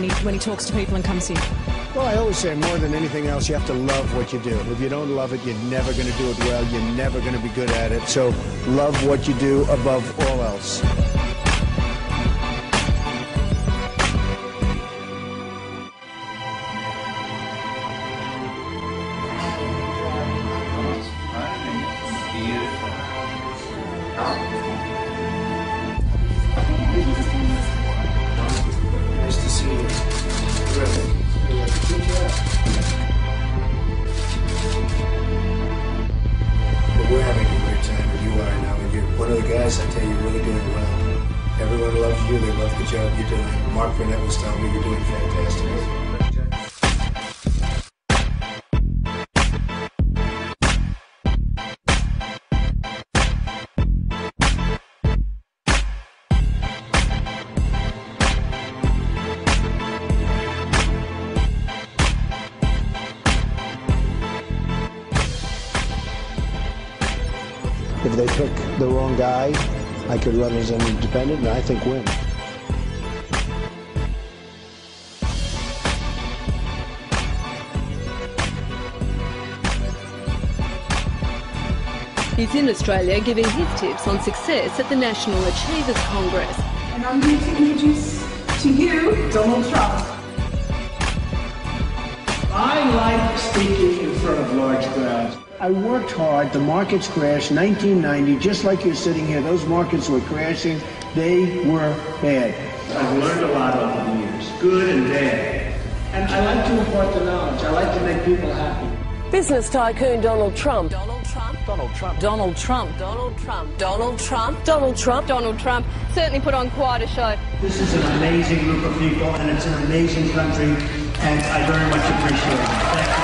when he when he talks to people and comes here? Well, I always say more than anything else, you have to love what you do. If you don't love it, you're never going to do it well. You're never going to be good at it. So love what you do above all else. Nice I tell you, you're really doing well. Everyone loves you. They love the job you're doing. Mark Burnett was telling me you're doing fantastic. If they pick the wrong guy, I could run as an independent and I think win. He's in Australia giving his tips on success at the National Achievers Congress. And I'm going to introduce to you Donald Trump. I like speaking I worked hard. The markets crashed 1990, just like you're sitting here. Those markets were crashing. They were bad. I've learned a lot over the years, good and bad. And I like to impart the knowledge. I like to make people happy. Business tycoon Donald Trump. Donald Trump. Donald Trump. Donald Trump. Donald Trump. Donald Trump. Donald Trump. Donald Trump certainly put on quite a show. This is an amazing group of people, and it's an amazing country, and I very much appreciate it. Thank you.